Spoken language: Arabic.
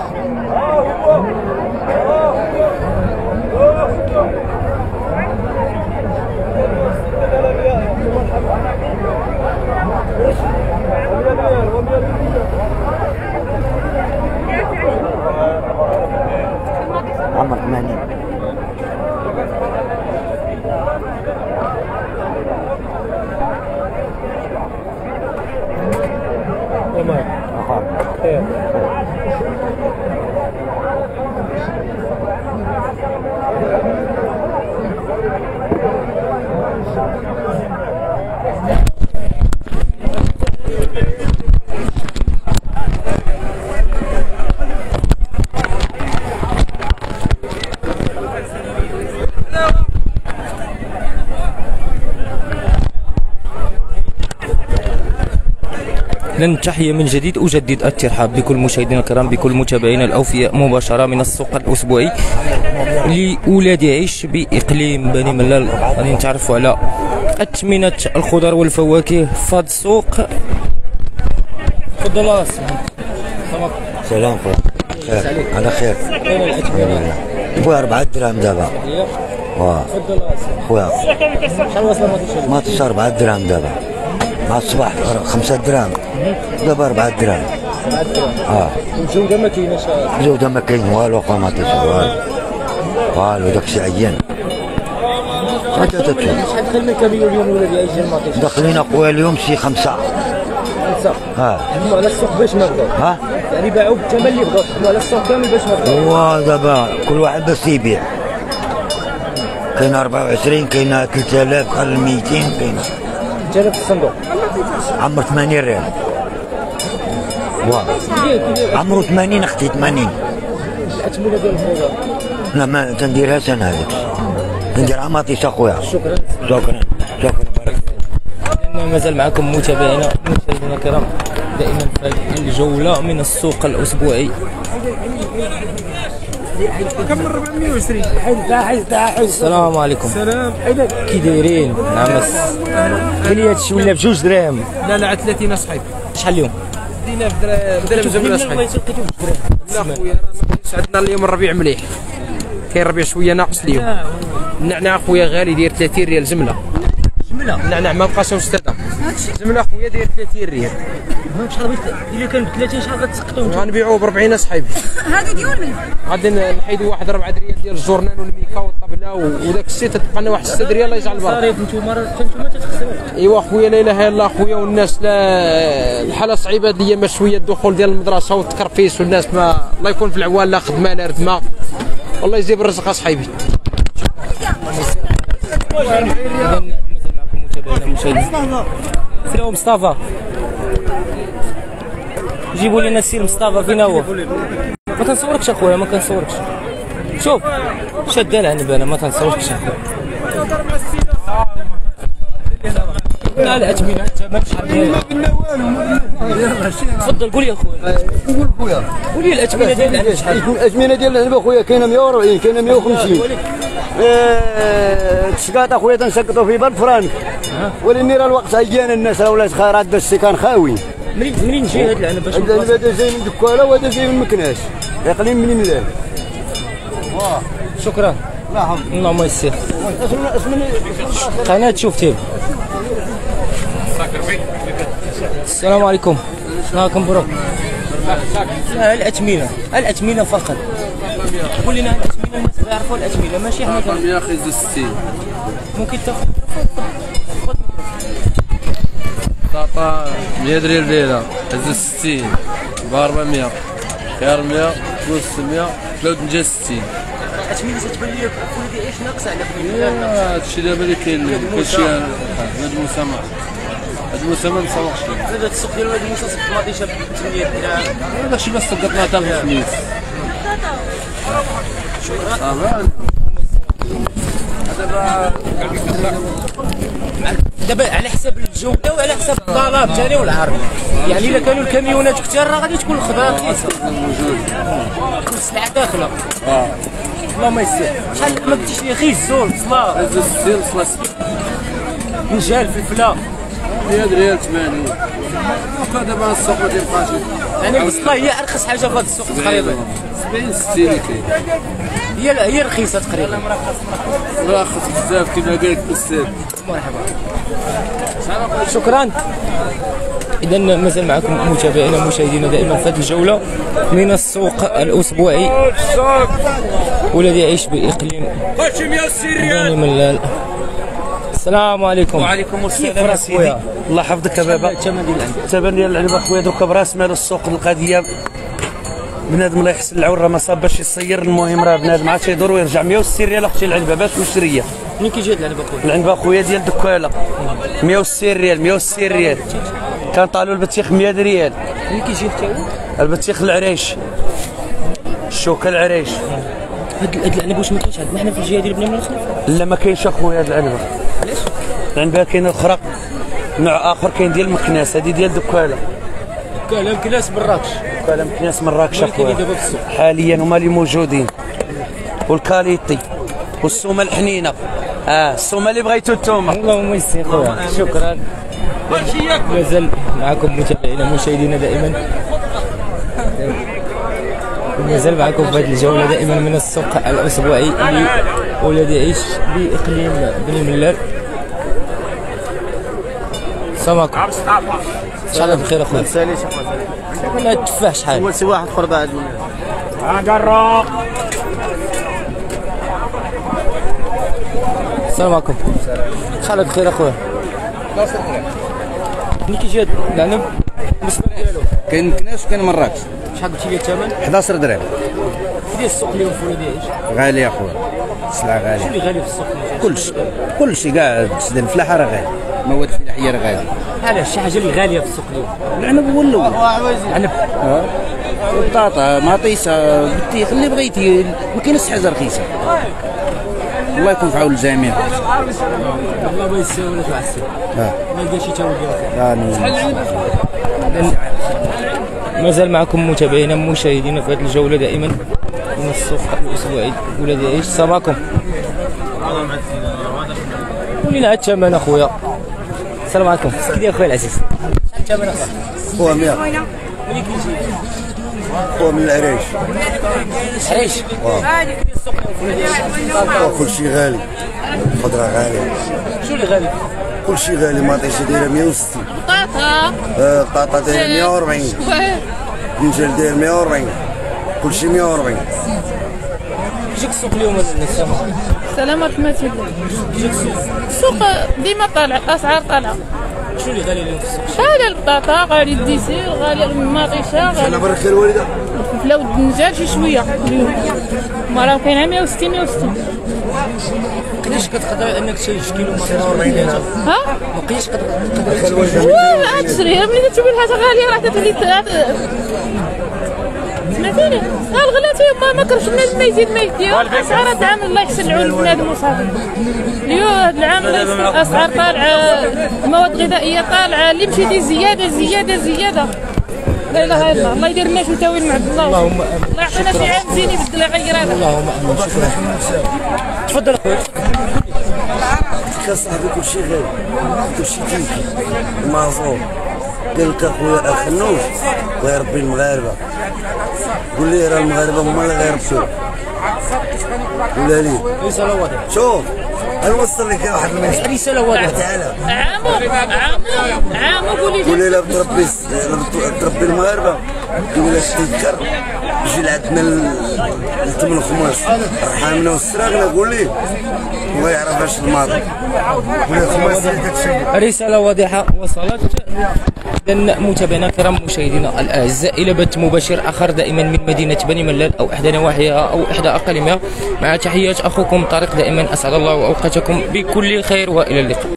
Yeah. لن تحية من جديد أجدد الترحاب بكل مشاهدينا الكرام بكل متابعينا الأوفياء مباشرة من السوق الأسبوعي لأولاد عيش بإقليم بني ملال. غادي نتعرفوا على أثمنة الخضر والفواكه في هذا السوق. تفضل. سلام خويا. على خير. خويا 4 درهم دابا. واه خويا. ما تصير 4 درهم دابا. مع الصباح 5 درهم دابا 4 درهم آه. الجودة ما كايناش الجودة ما كاين والو تصير والو والو داكشي عيان. حاجة تتشوف شحال دخلنا كاميو اليوم عيش ديال المطيش داخلين اخويا اليوم شي خمسة. خمسة. آه. حكموا على السوق باش ما بداو ها؟ يعني باعوا بالثمن اللي بغاو حكموا على السوق كامل باش ما بداو هو دابا كل واحد بس يبيع. كاين 24 كاين 3000 قال 200 كاين جرب في الصندوق. عمر 80 ريال. عمرو 80 أختي 80 الأثمنة ديال الخضر لا ما تنديرها سنة هذيك تندير عماطيس اخويا شكرا. شكرا. شكرا. بارك لأن مازال معكم متابعينا مشاهدينا الكرام دائما في هذه الجولة من السوق الأسبوعي. كم 420 حيد حيد حيد السلام عليكم. سلام. كي دايرين. نعمس كليات شوية بجوج دراهم لا لا 30 صحيح شحال اليوم؟ دينا بدل مزمنا صحيح. لا خويا راه ما كاينش عندنا اليوم الربيع مليح. كاين ربيع شوية ناقص اليوم. النعناع خويا غالي داير 30 ريال جمله جمله النعناع ما بقاش أستاذ. جمله خويا داير 30 ريال. شحال بغيت إلا كان ب 30 شحال غتسقطوا غنبيعوه ب 40 صحيبي هذه ديال من غادي نحيدوا واحد 4 ريال ديال الجورنال والميكا والطبلة وداك الشيء تتبقى لنا واحد 6 ريال الله يجعل البركة. صاريف نتوما راه نتوما تتخسروا. أيوا خويا لا إله إلا الله خويا والناس لا الحالة صعيبة هاد الأيام شوية الدخول ديال المدرسة والتكرفيس والناس ما الله يكون في العوان لا خدمة لا ردمة. والله يجيب الرزق معكم مشاهدين. فين مصطفى. جيبوا لنا السير مصطفى فين هو. ما تنصوركش أخويا ما كنصوركش. شوف شاد العنب أنا ما تنصوركش أخويا. لا لا اثمنه انت ما تفضل قول يا أخويا. قول خويا قول لي الاثمنه ديال العنب شحال الاثمنه ديال العنبه خويا كاينة 140 كاينة 150 آه، تسقاط اخويا تنسقطوا في بال فرانك ولاني راه الوقت عيان الناس راه ولات دا السكان خاوي منين منين جاي هذا العنب باش العنب هذا جاي من دكاله وهذا جاي من مكناس اقليم من ملال شكرا لا حمد اللهم يسر قناة شوف تيب السلام عليكم معكم بروك لا الأثمنة الأثمنة فقط قول لنا الأثمنة الناس يعرفوا الأثمنة ماشي إحنا كن- يا أخي زوج 60 ممكن تاخذ طاطا 100 ريال ليله زوج 60 ب 400 خيار 100 فلوس 100 63 الأثمنة تتبان لي كل دي إيش ناقصة على بني هادشي دابا اللي كاين هذا المسامح ما مسامحش هذا السوق ديال هذا المنتصف الماضي ب 800 درهم الشيء بس سقطنا حتى الخميس دابا على حساب الجودة وعلى حساب الطلب ثاني والعرض. يعني الا كانوا الكاميونات كثار راه غادي تكون الخضره رخيصة. السلعه داخلة. اللهم يسر شحال ما قلتيش لي خيز زول صلاة. 60 صلاة. نجال فلفلة. ريال ريال 80 دوكا دابا السوق ما تيبقاش يعني بصلا هي أرخص حاجة في هذا السوق تقريبا. 70 60 كاين هي هي رخيصة تقريبا. راخص بزاف كما قال لك الاستاذ شكرا. اذا مازال معكم متابعينا مشاهدينا دائما في هذه الجولة من السوق الأسبوعي. والذي يعيش بإقليم ملال السلام عليكم. وعليكم السلام يا سيدي الله يحفظك يا بابا. الثمن ديال العنب الثمن ديال العنب أخويا دوكا براس مال السوق القضية. بنادم الله يحسن العون راه ما صاب باش يصير. المهم راه بنادم عاد تيدور ويرجع. 160 ريال أختي العنبه باش مشريه منين كيجي هذا العنب أخويا؟ العنبه أخويا ديال دكالة. 160 ريال 160 ريال كان طالوا البطيخ 100 ريال منين كيجي البطيخ العريش. الشوكه العريش. هاد هاد العنب واش ما كاينش عندنا حنا في الجهة ديال الخليفة. لا ما كاينش أخويا هاد العنبه علاش؟ العنبه كاينة أخرى نوع آخر كاين ديال مكناس هذه ديال دكالة. كلام كلاس مراكش. كلام مكناس مراكش أخويا. حاليا هما اللي موجودين. والكاليتي والسومه الحنينة. آه السومه اللي بغيتو نتوما. اللهم يسر خويا. شكرا. مازال معكم متابعينا مشاهدينا دائما. مازال معكم في هذه الجوله دائما من السوق الأسبوعي اللي والذي يعيش بإقليم بني ملال. السلام. عليكم إن شاء الله بخير أخويا. سالي ولا التفاح شحال هو سي واحد اخر بعد السلام عليكم شحال بخير أخويا. منين كيجي هاد العنب؟ بالنسبة ديالو كاين مكناس وكاين مراكش شحال قلتي لي الثمن؟ 11 درهم. ديال السوق اليوم في ولادي يعيش غالي اخويا السلعة غالية. اللي غالي في السوق كلشي كلشي كاع تسد الفلاحه راه غالي. مواد الفلاحيه راه غاليه علاش؟ شي حاجة اللي غالية في السوق اليوم. العنب هو الأول. عنب البطاطا مطيسه بطيخ اللي بغيتي. ما كاينش حاجة رخيصة. الله يكون في عون الجميع. والله ما يساوي ولا تعسل ها. ما لقى شي تاول يعني مازال معكم متابعينا مشاهدينا في هذه الجولة دائما. من السوق الاسبوعي يعيش السلام عليكم. ولينا عاد الثمن أخويا. السلام عليكم. كي داير أخويا العزيز. الثمن أخويا. هو 100 ملي كيجي هو من العريش. عيش هو كل شيء غالي. خضرة غالية. شو اللي غالي؟ كل شيء غالي. مطيشه دايره 160 بطاطا آه، بطاطا دايره 140 بنجل داير 140 كل شيء 140 يجيك السوق اليوم السلام سلام. ورحمة الله. السوق ديما طالع الأسعار طالعة. شو اللي غالي اليوم في السوق؟ غالي البطاطا غالي الديسير غالي المطيشة غالي برك خير والدة. الفلفلة والدنجال شي شوية اليوم ما راه كاين 160 160 قداش كتقدر أنك تشري كيلو مطيشه ها؟ ما بقيتش تقدر واه تشري ملي تشوفي الحاجة غالية راه تولي سمعتيني؟ ها الغلاتي ما ما كرهش بنادم ما يزيد ما يدير أسعار هذا العام الله يحسن العون بنادم وصافي. اليوم هذا العام الاسعار طالعة المواد الغذائيه طالعة اللي مشيتي زيادة زيادة زيادة. لا اله الا الله. الله يدير الناس متاوين مع الله. اللهم الله يعطينا شي عام زين يبدل يغير هذا. اللهم أمين. شكرا. تفضل. اخويا كصاحبي كل شيء غالي كل شيء تيجي معصوم قال لك أخويا الخنوش الله يربي المغاربة. قول لي راه المغاربة هما اللي غيربوا ولا لي واضحه شوف. نوصل لك واحد الميساج رساله واضحه تعالى. عامو عامو عامو قولي قول لي لا بتربي لا بتربي المغاربه قول لي تذكر؟ يجي لعندنا الثمن الخماس رحامنا والسراغنا قول لي الماضي. قول لي الخماس داك رسالة واضحة. وصلت. إذا متابعينا الكرام مشاهدينا الأعزاء إلى بث مباشر آخر دائما من مدينة بني ملال أو إحدى نواحيها أو إحدى أقاليمها. مع تحيات أخوكم طارق دائما أسعد الله أوقاتكم بكل خير وإلى اللقاء.